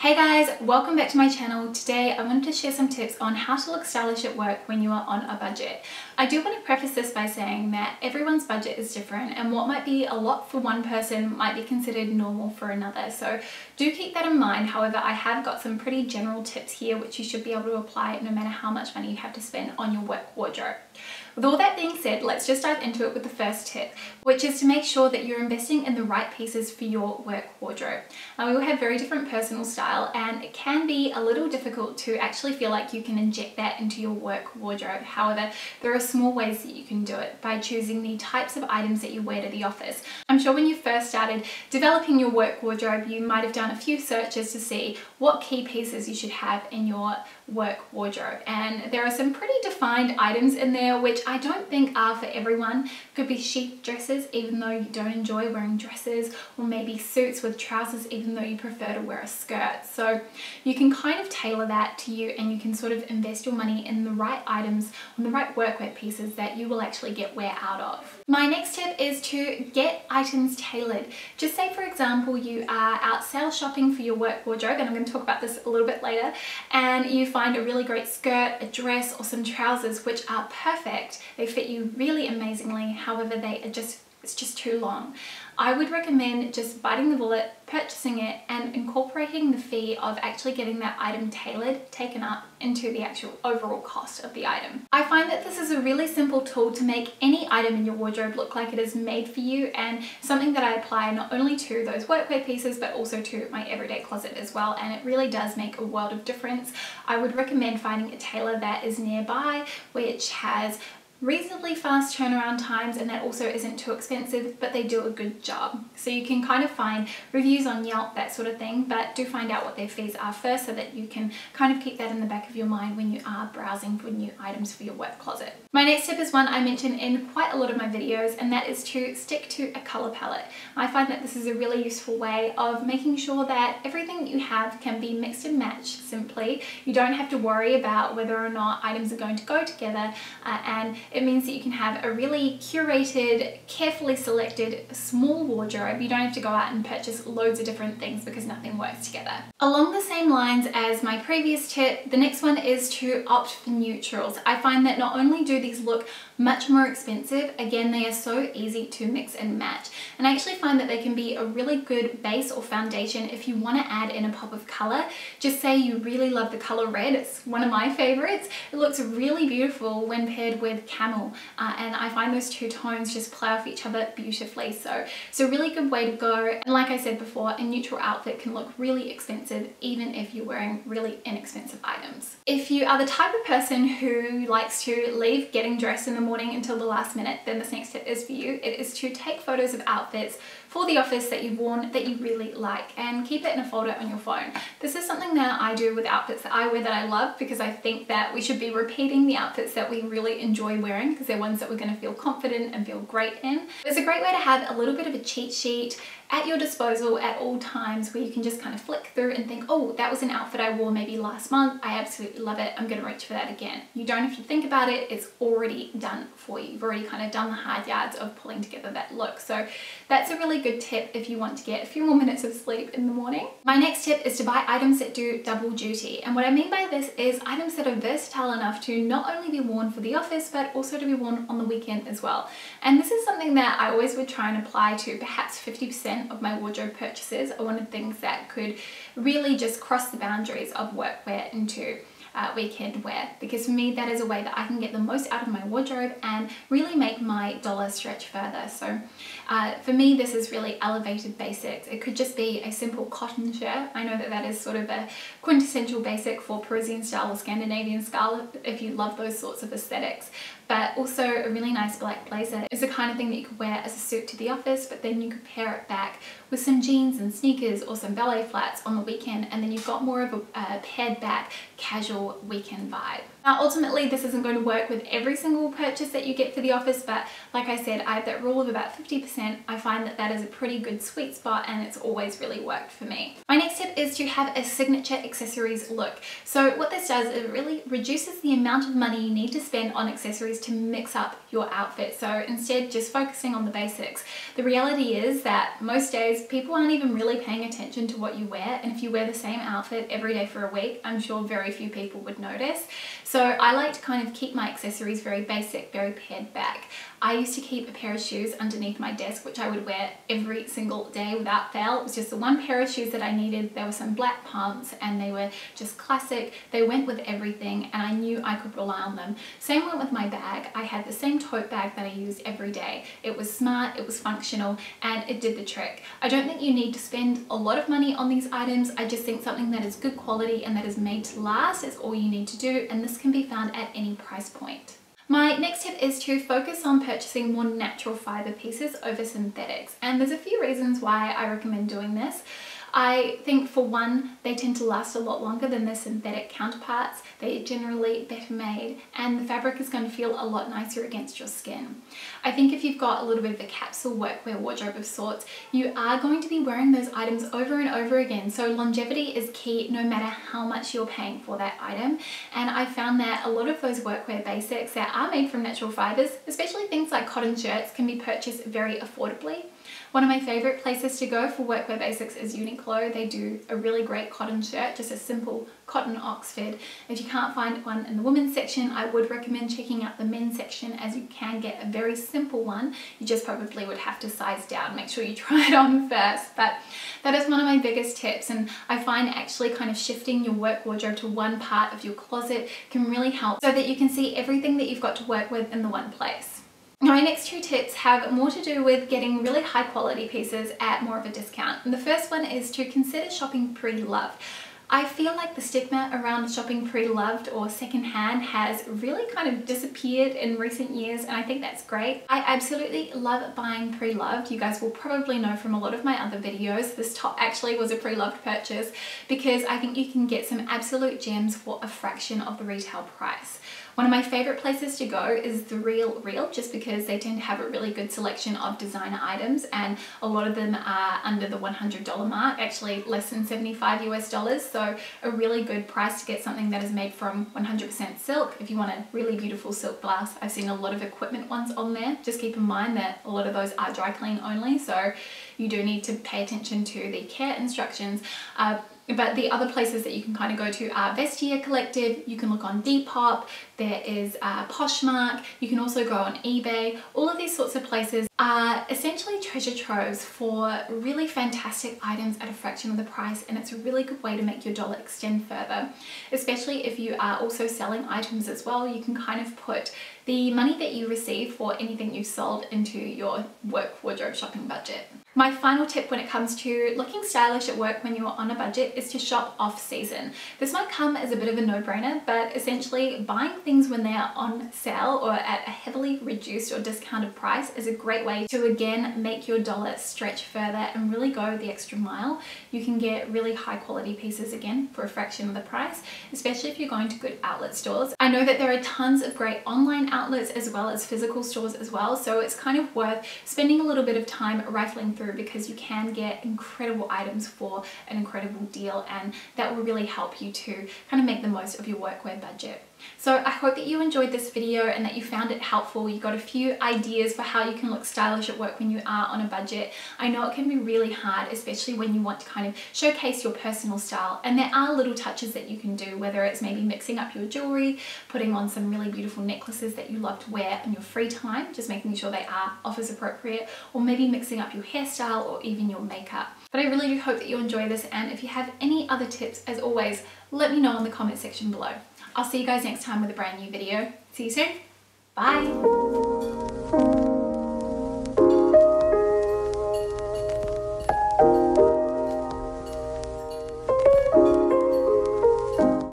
Hey guys, welcome back to my channel. Today I wanted to share some tips on how to look stylish at work when you are on a budget. I do want to preface this by saying that everyone's budget is different and what might be a lot for one person might be considered normal for another. So do keep that in mind. However, I have got some pretty general tips here which you should be able to apply no matter how much money you have to spend on your work wardrobe. With all that being said, let's just dive into it with the first tip, which is to make sure that you're investing in the right pieces for your work wardrobe. Now we all have very different personal style and it can be a little difficult to actually feel like you can inject that into your work wardrobe. However, there are small ways that you can do it by choosing the types of items that you wear to the office. I'm sure when you first started developing your work wardrobe, you might have done a few searches to see what key pieces you should have in your work wardrobe. And there are some pretty defined items in there which I don't think are for everyone. Could be chic dresses even though you don't enjoy wearing dresses or maybe suits with trousers even though you prefer to wear a skirt. So you can kind of tailor that to you and you can sort of invest your money in the right items, on the right workwear pieces that you will actually get wear out of. My next tip is to get items tailored. Just say for example you are out sale shopping for your work wardrobe and I'm going to talk about this a little bit later and you find a really great skirt, a dress or some trousers which are perfect. They fit you really amazingly however they are just it's just too long. I would recommend just biting the bullet, purchasing it and incorporating the fee of actually getting that item tailored, taken up into the actual overall cost of the item. I find that this is a really simple tool to make any item in your wardrobe look like it is made for you and something that I apply not only to those workwear pieces but also to my everyday closet as well and it really does make a world of difference. I would recommend finding a tailor that is nearby which has reasonably fast turnaround times and that also isn't too expensive but they do a good job. So you can kind of find reviews on Yelp, that sort of thing, but do find out what their fees are first so that you can kind of keep that in the back of your mind when you are browsing for new items for your work closet. My next tip is one I mention in quite a lot of my videos and that is to stick to a colour palette. I find that this is a really useful way of making sure that everything that you have can be mixed and matched simply. You don't have to worry about whether or not items are going to go together uh, and it means that you can have a really curated, carefully selected, small wardrobe. You don't have to go out and purchase loads of different things because nothing works together. Along the same lines as my previous tip, the next one is to opt for neutrals. I find that not only do these look much more expensive. Again, they are so easy to mix and match. And I actually find that they can be a really good base or foundation if you want to add in a pop of color. Just say you really love the color red. It's one of my favorites. It looks really beautiful when paired with Uh, and I find those two tones just play off each other beautifully. So it's a really good way to go. And like I said before, a neutral outfit can look really expensive even if you're wearing really inexpensive items. If you are the type of person who likes to leave getting dressed in the morning until the last minute, then this next tip is for you. It is to take photos of outfits for the office that you've worn that you really like and keep it in a folder on your phone. This is something that I do with outfits that I wear that I love because I think that we should be repeating the outfits that we really enjoy wearing because they're ones that we're going to feel confident and feel great in. It's a great way to have a little bit of a cheat sheet at your disposal at all times where you can just kind of flick through and think, oh, that was an outfit I wore maybe last month. I absolutely love it. I'm going to reach for that again. You don't have to think about it. It's already done for you. You've already kind of done the hard yards of pulling together that look. So that's a really good tip if you want to get a few more minutes of sleep in the morning. My next tip is to buy items that do double duty. And what I mean by this is items that are versatile enough to not only be worn for the office, but also to be worn on the weekend as well. And this is something that I always would try and apply to perhaps 50% of my wardrobe purchases. I wanted things that could really just cross the boundaries of workwear into uh, weekend wear because for me that is a way that I can get the most out of my wardrobe and really make my dollar stretch further. So uh, for me this is really elevated basics. It could just be a simple cotton shirt. I know that that is sort of a quintessential basic for Parisian style or Scandinavian style if you love those sorts of aesthetics but also a really nice black blazer is the kind of thing that you could wear as a suit to the office but then you could pair it back with some jeans and sneakers or some ballet flats on the weekend and then you've got more of a, a pared back casual weekend vibe. Now ultimately this isn't going to work with every single purchase that you get for the office but like I said I have that rule of about 50%. I find that that is a pretty good sweet spot and it's always really worked for me. My next tip is to have a signature accessories look. So what this does is it really reduces the amount of money you need to spend on accessories to mix up your outfit. So instead just focusing on the basics. The reality is that most days people aren't even really paying attention to what you wear and if you wear the same outfit every day for a week I'm sure very few people would notice. So I like to kind of keep my accessories very basic, very pared back. I used to keep a pair of shoes underneath my desk which I would wear every single day without fail. It was just the one pair of shoes that I needed. There were some black pumps and they were just classic. They went with everything and I knew I could rely on them. Same went with my bag. I had the same tote bag that I use every day. It was smart, it was functional and it did the trick. I don't think you need to spend a lot of money on these items. I just think something that is good quality and that is made to last is all you need to do and this can be found at any price point. My next tip is to focus on purchasing more natural fiber pieces over synthetics. And there's a few reasons why I recommend doing this. I think for one, they tend to last a lot longer than their synthetic counterparts. They're generally better made and the fabric is going to feel a lot nicer against your skin. I think if you've got a little bit of a capsule workwear wardrobe of sorts, you are going to be wearing those items over and over again. So longevity is key no matter how much you're paying for that item. And I found that a lot of those workwear basics that are made from natural fibers, especially things like cotton shirts, can be purchased very affordably. One of my favorite places to go for workwear basics is Uniqlo. They do a really great cotton shirt, just a simple cotton Oxford. If you can't find one in the women's section, I would recommend checking out the men's section as you can get a very simple one. You just probably would have to size down. Make sure you try it on first. But that is one of my biggest tips and I find actually kind of shifting your work wardrobe to one part of your closet can really help so that you can see everything that you've got to work with in the one place. My next two tips have more to do with getting really high quality pieces at more of a discount. And the first one is to consider shopping pre-loved. I feel like the stigma around shopping pre-loved or secondhand has really kind of disappeared in recent years and I think that's great. I absolutely love buying pre-loved. You guys will probably know from a lot of my other videos this top actually was a pre-loved purchase because I think you can get some absolute gems for a fraction of the retail price. One of my favorite places to go is The Real Real just because they tend to have a really good selection of designer items and a lot of them are under the $100 mark, actually less than 75 US dollars. So a really good price to get something that is made from 100% silk. If you want a really beautiful silk blouse, I've seen a lot of Equipment ones on there. Just keep in mind that a lot of those are dry clean only. So you do need to pay attention to the care instructions. Uh, but the other places that you can kind of go to are Vestiaire Collective, you can look on Depop, there is uh, Poshmark, you can also go on eBay. All of these sorts of places are essentially treasure troves for really fantastic items at a fraction of the price and it's a really good way to make your dollar extend further. Especially if you are also selling items as well, you can kind of put the money that you receive for anything you've sold into your work wardrobe shopping budget. My final tip when it comes to looking stylish at work when you're on a budget is to shop off season. This might come as a bit of a no-brainer, but essentially buying things when they are on sale or at a heavily reduced or discounted price is a great way to again make your dollar stretch further and really go the extra mile. You can get really high quality pieces again for a fraction of the price, especially if you're going to good outlet stores. I know that there are tons of great online outlets as well as physical stores as well, so it's kind of worth spending a little bit of time rifling through because you can get incredible items for an incredible deal and that will really help you to kind of make the most of your workwear budget. So I hope that you enjoyed this video and that you found it helpful. You got a few ideas for how you can look stylish at work when you are on a budget. I know it can be really hard, especially when you want to kind of showcase your personal style. And there are little touches that you can do, whether it's maybe mixing up your jewelry, putting on some really beautiful necklaces that you love to wear in your free time, just making sure they are office appropriate, or maybe mixing up your hairstyle or even your makeup. But I really do hope that you enjoy this and if you have any other tips, as always, let me know in the comment section below. I'll see you guys next time with a brand new video. See you soon. Bye.